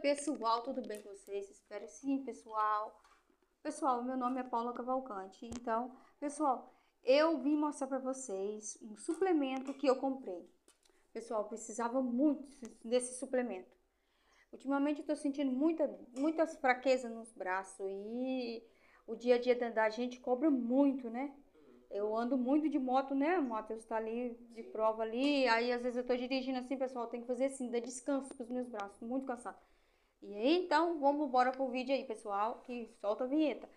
pessoal, tudo bem com vocês? Espero sim, pessoal. Pessoal, meu nome é Paula Cavalcante. Então, pessoal, eu vim mostrar para vocês um suplemento que eu comprei. Pessoal, precisava muito desse suplemento. Ultimamente eu tô sentindo muita, muitas fraquezas nos braços e o dia a dia da gente cobra muito, né? Eu ando muito de moto, né? O Matheus tá ali de prova ali. Aí às vezes eu tô dirigindo assim, pessoal, tem que fazer assim, dar descanso pros meus braços, muito cansado. E aí, então, vamos embora pro vídeo aí, pessoal, que solta a vinheta.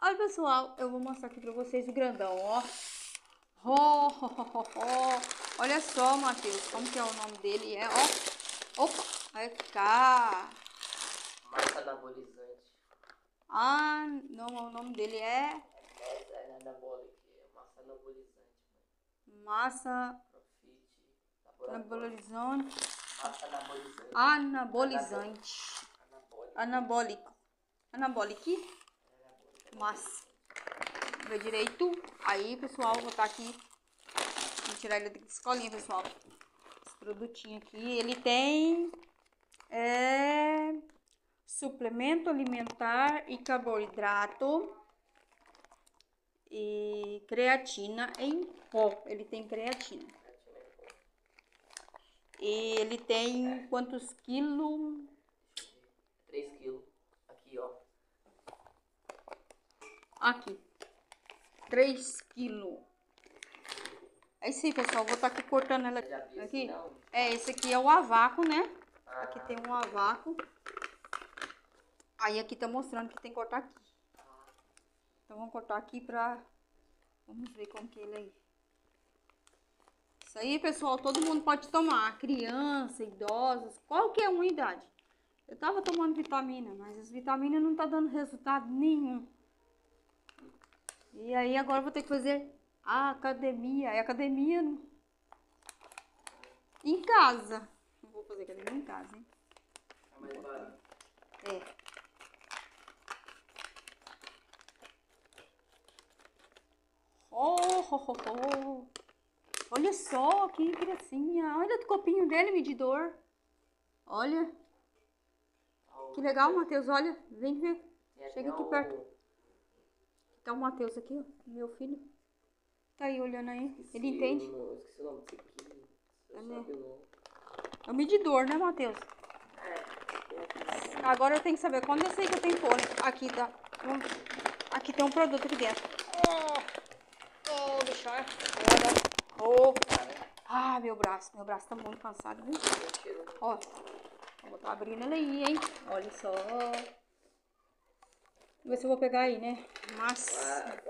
Olha, pessoal, eu vou mostrar aqui pra vocês o grandão, ó. Oh, oh, oh, oh. Olha só, Matheus, como que é o nome dele? É, ó. Opa, vai ficar Massa anabolizante. Ah, não, o nome dele é massa anabolizante. massa anabolizante, anabolizante. anabólico, anabólico, massa. Vê direito. Aí, pessoal, vou botar aqui, vou tirar ele da escolinha, pessoal. Esse produtinho aqui, ele tem é, suplemento alimentar e carboidrato e creatina em pó. Ele tem creatina. E ele tem quantos quilos? 3 quilos. Aqui, ó. Aqui. 3 quilos. É isso aí, pessoal. Vou estar aqui cortando ela aqui. não? É, esse aqui é o avaco, né? Ah, Aqui tem um avaco. Aí aqui tá mostrando que tem que cortar aqui. Então vamos cortar aqui pra... Vamos ver como que ele é aí. Isso aí, pessoal, todo mundo pode tomar. Criança, idosos, qualquer uma idade. Eu tava tomando vitamina, mas as vitaminas não tá dando resultado nenhum. E aí agora eu vou ter que fazer a academia. É academia em casa. Não vou fazer academia em casa, hein? é mais barato. É. Oh, oh, oh, oh. Olha só que gracinha. Olha o copinho dele, medidor. Olha. Que legal, Matheus. Olha, vem ver. Tem Chega aqui perto. Tá o Matheus aqui, ó. Meu filho. Tá aí olhando aí. Ele entende. o nome. É o medidor, né, Matheus? É. Agora eu tenho que saber quando eu sei que eu tenho fome. Aqui tá. Aqui tem um produto aqui dentro. Oh, oh deixa eu. Oh. Ah, meu braço. Meu braço tá muito cansado, viu? Ó. Vou botar abrindo ele aí, hein? Olha só. Vou ver se eu vou pegar aí, né? Mas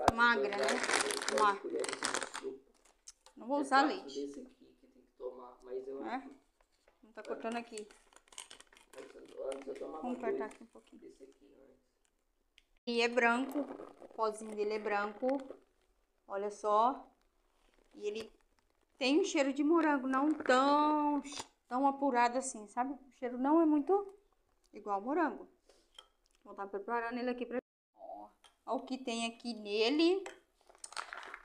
Ah, magra, né? pratos, duas Ma- colheres de sopa. Não vou usar leite. aqui tomar, eu É? Não tá cortando aqui. Vamos cortar aqui um pouquinho. E é branco, o pozinho dele é branco. Olha só. E ele tem um cheiro de morango, não tão, tão apurado assim, sabe? O cheiro não é muito igual morango. Vou estar preparando ele aqui pra. Ó o que tem aqui nele.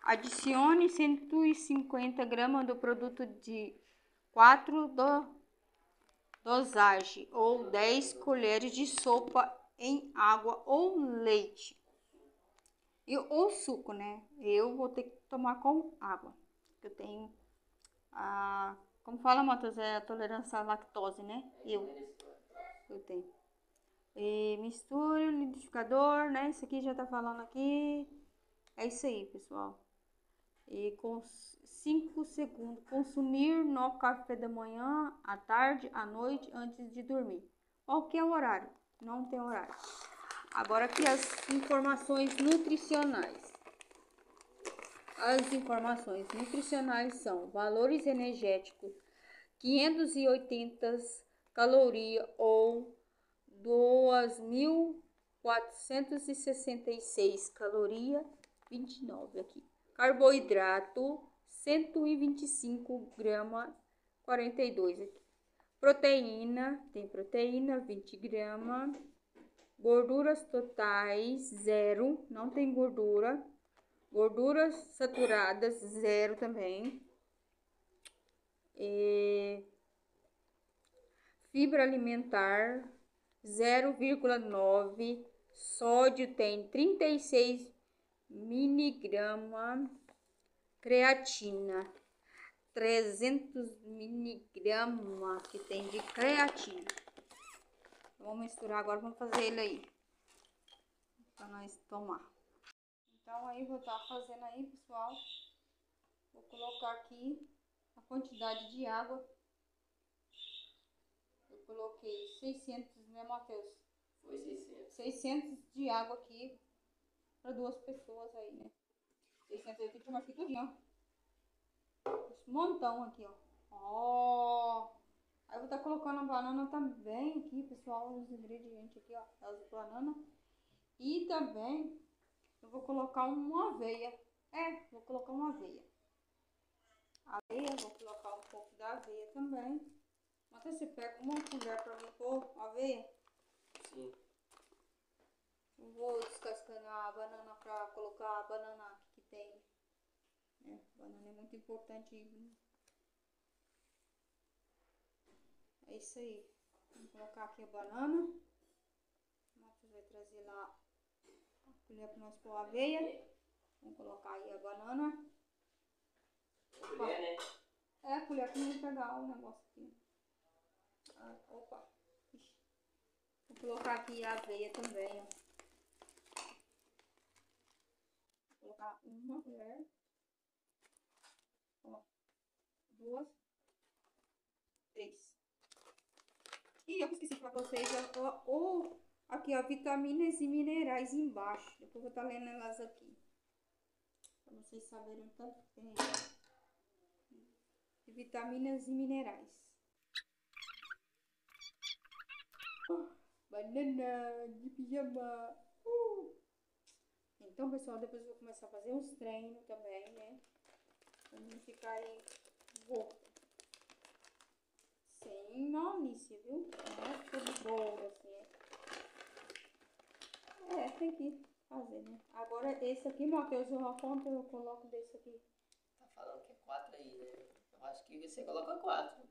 Adicione 150 gramas do produto de 4 do, dosagem ou 10 colheres de sopa em água ou leite. E, ou suco, né? Eu vou ter que tomar com água. Eu tenho a. Como fala, Matheus? É a tolerância à lactose, né? Eu, eu tenho. E misture o liquidificador, né? Isso aqui já tá falando aqui. É isso aí, pessoal. E com 5 segundos. Consumir no café da manhã, à tarde, à noite, antes de dormir. Qual é o horário? Não tem horário. Agora aqui as informações nutricionais. As informações nutricionais são valores energéticos 580 calorias ou 2.466 calorias, 29 aqui. Carboidrato 125 gramas, 42 aqui. Proteína, tem proteína 20 gramas. Gorduras totais, zero, não tem gordura. Gorduras saturadas, zero também. é, fibra alimentar 0,9, sódio tem 36 miligrama, creatina 300 miligramas que tem de creatina. Vamos misturar agora, vamos fazer ele aí para nós tomar. Então aí vou estar tá fazendo aí, pessoal. Vou colocar aqui a quantidade de água. Eu coloquei 600, né, Matheus? Foi 600. 600 de água aqui para duas pessoas aí, né? 600 aqui, deixa eu aqui tudinho, ó. Esse montão aqui, ó. Ó. Aí eu vou estar tá colocando a banana também aqui, pessoal, os ingredientes aqui, ó. As bananas. E também eu vou colocar uma aveia. É, vou colocar uma aveia. Aveia, vou colocar um pouco da aveia também. Mas você pega uma colher para mim pôr aveia? Sim. Eu vou descascando a banana para colocar a banana que tem. É, banana é muito importante. É isso aí. Vou colocar aqui a banana. O Matheus vai trazer lá colher para nós pôr a aveia. Vamos colocar aí a banana. Colher, né? É, colher que não pegar o negócio aqui. Ah, opa. Vou colocar aqui a aveia também, ó. Vou colocar uma colher. Ó. Duas. Três. E eu esqueci pra vocês, ó, ó, Aqui, ó, vitaminas e minerais embaixo. Depois vou estar tá lendo elas aqui. Pra vocês saberem o tanto vitaminas e minerais. Banana de pijama. Uh. Então, pessoal, depois eu vou começar a fazer uns treinos também, né? Pra não ficar aí gordo. Sem malícia, viu? Não é de boa, assim. É, tem que fazer, né? Agora esse aqui, Matheus, eu quanto eu coloco desse aqui? Tá falando que é quatro aí, né? Eu acho que você coloca quatro.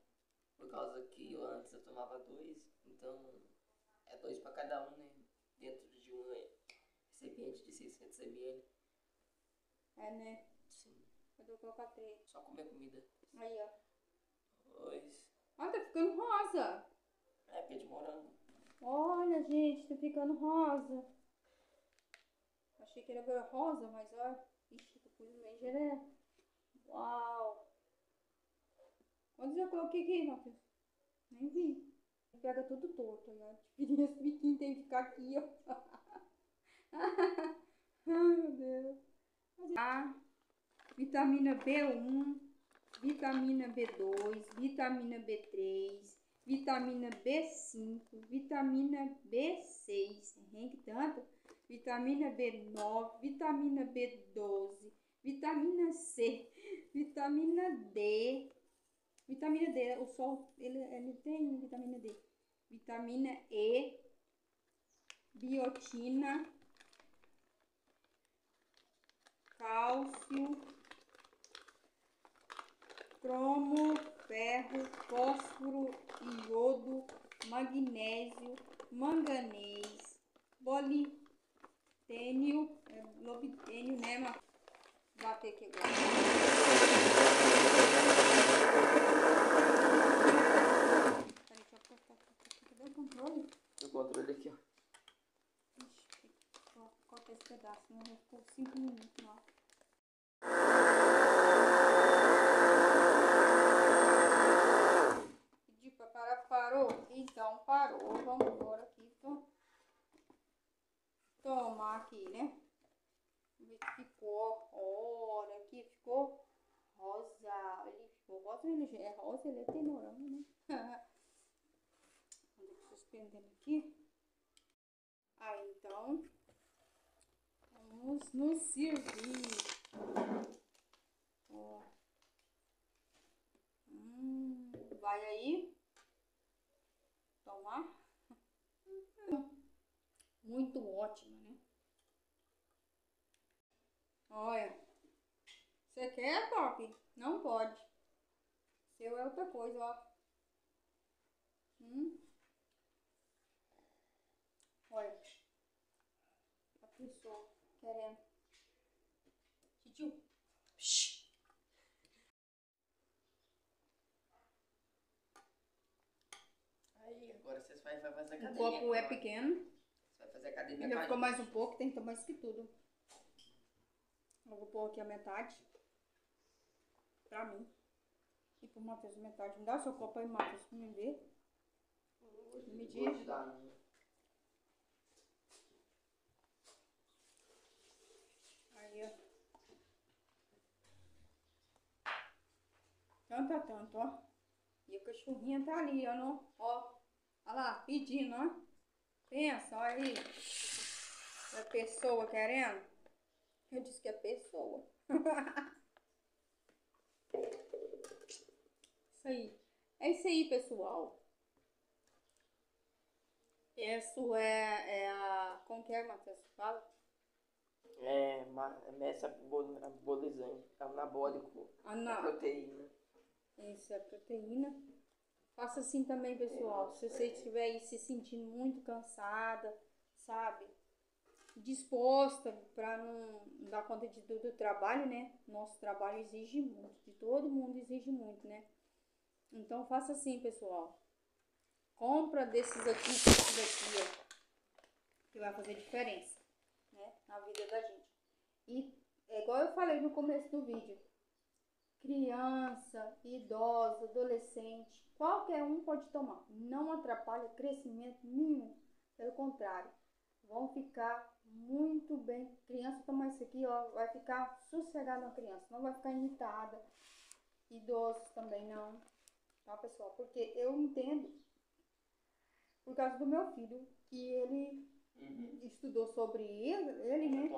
Por causa que eu antes eu tomava dois, então é dois pra cada um, né? Dentro de um recipiente de 600 ml. É, né? Sim. Eu vou colocar três. Só comer comida. Aí, ó. Dois. Olha, tá ficando rosa. É, porque é de morango. Olha, gente, tá ficando rosa. Achei que era rosa, mas ó. Ixi, eu pus geré. Uau! Quantos eu coloquei aqui, Matheus? Nem vi. Pega tudo torto, né? Esse biquinho tem que ficar aqui, ó. Ai, meu Deus. Ah, vitamina B1, vitamina B2, vitamina B3, vitamina B5, vitamina B6, hein, que tanto? Vitamina B9, vitamina B12, vitamina C, vitamina D, vitamina D, o sol, ele, ele tem vitamina D, vitamina E, biotina, cálcio, cromo, ferro, fósforo, iodo, magnésio, manganês, boli Tênio, é, lobitênio, né, bater aqui agora. Peraí, deixa eu cortar aqui. Cadê o controle? O controle aqui, ó. Ixi, vou cortar esse pedaço, senão já ficou 5 minutos lá. Pedi pra parar, parou? Então parou, vamos embora aqui. Então tomar aqui, né? Ver que ficou. Olha aqui, ficou rosa. Ele ficou rosa, ele é rosa, ele é tenorama, né? Vou suspendendo aqui. Aí, então, vamos nos servir. Ó. Hum, vai aí. Tomar muito ótima, né? Olha, você quer, Top? Não pode. Seu é o outra coisa, ó. Hum. Olha. A pessoa querendo. Titio. Aí, agora vocês vai, vai fazer O academia. copo é pequeno. Você vai fazer academia Ainda a ficou mais um pouco, tem que tomar isso que tudo. Eu vou pôr aqui a metade. Pra mim. E pro Matheus metade. Me dá o seu copo aí, Matheus, pra me ver. Te dar, né? Aí, ó. Tanta, tanto, ó. E a cachorrinha tá ali, ó. No, ó. Olha lá, pedindo, ó. Pensa, olha aí. É pessoa querendo? Eu disse que é pessoa. isso aí. É isso aí, pessoal. Isso é, é a. Como que é, Matheus? Fala. É, é messa abol- abolizante, anabólico, Ana... proteína. Isso é proteína. Faça assim também, pessoal. Se você estiver aí se sentindo muito cansada, sabe? Disposta para não dar conta de tudo do trabalho, né? Nosso trabalho exige muito, de todo mundo exige muito, né? Então faça assim, pessoal. Compra desses aqui, desses aqui, ó. Que vai fazer diferença, né? Na vida da gente. E é igual eu falei no começo do vídeo criança, idosa, adolescente, qualquer um pode tomar. Não atrapalha crescimento nenhum. Pelo contrário, vão ficar muito bem. Criança tomar isso aqui, ó, vai ficar sossegada a criança, não vai ficar irritada. Idosos também não. Tá, pessoal? Porque eu entendo, por causa do meu filho, que ele Uhum. estudou sobre ele, ele né?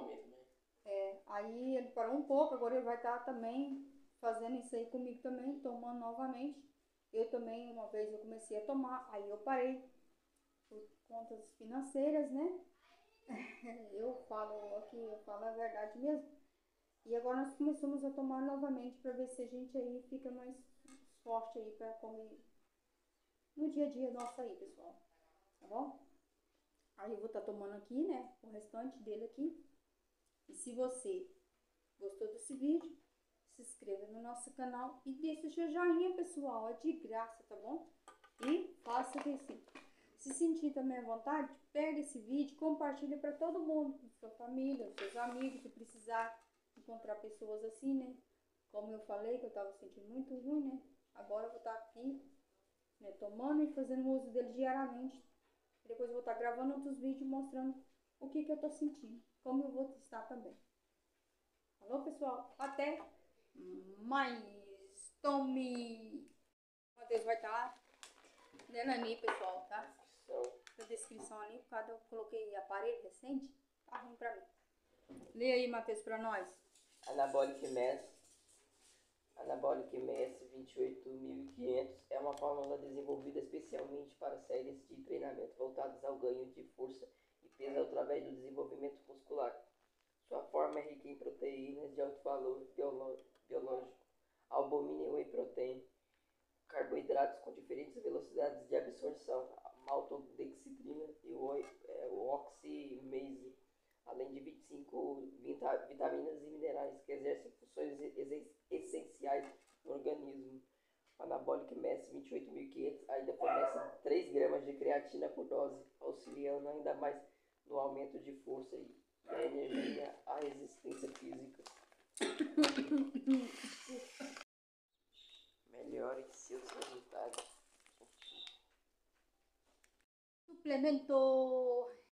É, aí ele parou um pouco, agora ele vai estar também fazendo isso aí comigo também, tomando novamente. Eu também, uma vez eu comecei a tomar, aí eu parei por contas financeiras, né? Eu falo aqui, eu falo a verdade mesmo. E agora nós começamos a tomar novamente para ver se a gente aí fica mais forte aí para comer no dia a dia nosso aí, pessoal. Tá bom? Aí eu vou estar tomando aqui, né? O restante dele aqui. E se você gostou desse vídeo, se inscreva no nosso canal e deixe o seu joinha, pessoal. É de graça, tá bom? E faça assim. Se sentir também à vontade, pega esse vídeo compartilha para todo mundo, sua família, seus amigos, se precisar encontrar pessoas assim, né? Como eu falei, que eu tava sentindo muito ruim, né? Agora eu vou estar aqui, né, tomando e fazendo uso dele diariamente. Depois eu vou estar gravando outros vídeos mostrando o que, que eu tô sentindo, como eu vou testar também. Falou, pessoal? Até mais. Tome! O Matheus vai estar lendo ali, pessoal, tá? Na descrição ali, por causa eu coloquei aparelho recente, tá ruim pra mim. Lê aí, Matheus, pra nós. Anabolic Mass. Anabolic Mass 28500 é uma fórmula desenvolvida especialmente para séries de treinamento voltadas ao ganho de força e peso através do desenvolvimento muscular. Sua forma é rica em proteínas de alto valor biológico, albumina e whey protein, carboidratos com diferentes velocidades de absorção, maltodextrina e é, oximase, além de 25 vita- vitaminas e minerais que exercem funções essenciais no organismo. O Anabolic Mass 28500 ainda fornece 3 gramas de creatina por dose, auxiliando ainda mais no aumento de força e energia, a resistência física. Melhore seus resultados. Suplemento